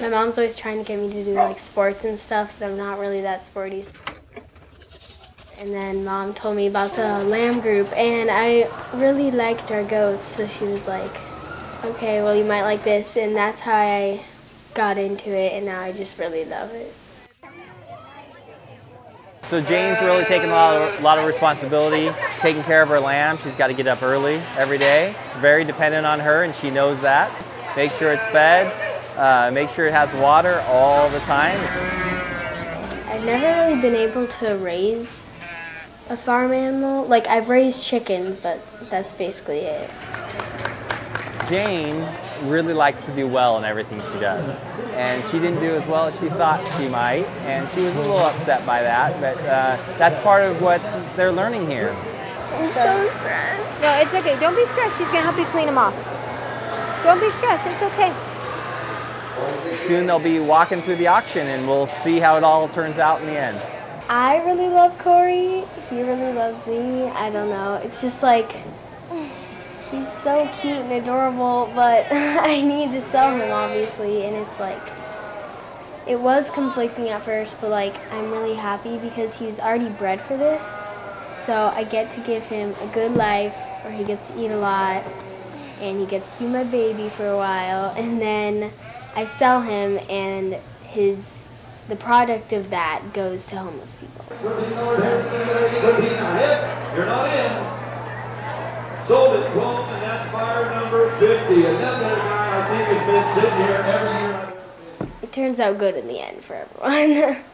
My mom's always trying to get me to do like sports and stuff, but I'm not really that sporty. And then mom told me about the lamb group, and I really liked our goats, so she was like, okay, well, you might like this, and that's how I got into it, and now I just really love it. So Jane's really taking a lot of, lot of responsibility, taking care of her lamb. She's got to get up early every day. It's very dependent on her, and she knows that. Make sure it's fed, uh, make sure it has water all the time. I've never really been able to raise a farm animal. Like, I've raised chickens, but that's basically it. Jane really likes to do well in everything she does. And she didn't do as well as she thought she might, and she was a little upset by that, but uh, that's part of what they're learning here. I'm so stressed. No, it's okay. Don't be stressed. She's going to help you clean them off. Don't be stressed. It's okay. Soon they'll be walking through the auction, and we'll see how it all turns out in the end. I really love Korrie. He really loves me. I don't know. It's just like he's so cute and adorable, but I need to sell him obviously, and it's like it was conflicting at first, but like I'm really happy because he's already bred for this. So I get to give him a good life where he gets to eat a lot and he gets to be my baby for a while and then I sell him and his the product of that goes to homeless people. You're not in. Sold at 12, and that's fire number 50. And that little guy, I think, has been sitting here every year. It turns out good in the end for everyone.